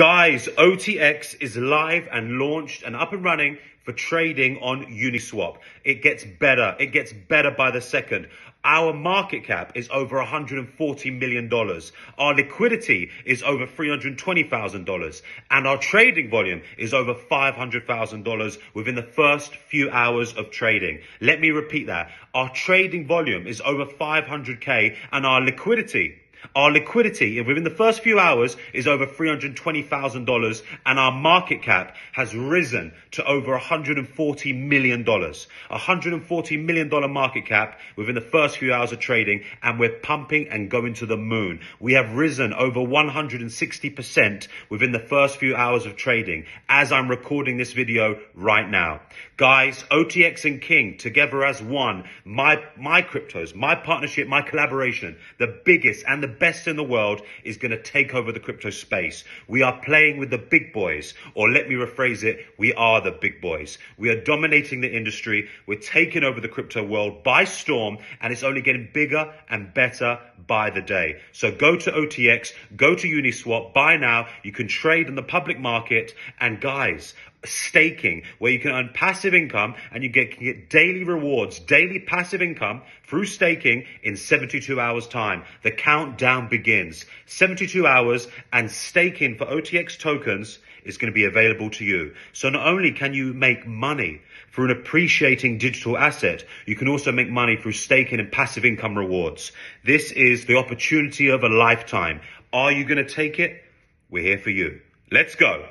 Guys, OTX is live and launched and up and running for trading on Uniswap. It gets better. It gets better by the second. Our market cap is over $140 million. Our liquidity is over $320,000. And our trading volume is over $500,000 within the first few hours of trading. Let me repeat that. Our trading volume is over 500K and our liquidity our liquidity within the first few hours is over $320,000 and our market cap has risen to over $140 million. $140 million market cap within the first few hours of trading and we're pumping and going to the moon. We have risen over 160% within the first few hours of trading as I'm recording this video right now. Guys, OTX and King together as one, my, my cryptos, my partnership, my collaboration, the biggest and the best in the world is going to take over the crypto space. We are playing with the big boys, or let me rephrase it, we are the big boys. We are dominating the industry. We're taking over the crypto world by storm, and it's only getting bigger and better by the day. So go to OTX, go to Uniswap, buy now. You can trade in the public market. And guys, staking where you can earn passive income and you get, can get daily rewards, daily passive income through staking in 72 hours time. The countdown begins. 72 hours and staking for OTX tokens is going to be available to you. So not only can you make money through an appreciating digital asset, you can also make money through staking and passive income rewards. This is the opportunity of a lifetime. Are you going to take it? We're here for you. Let's go.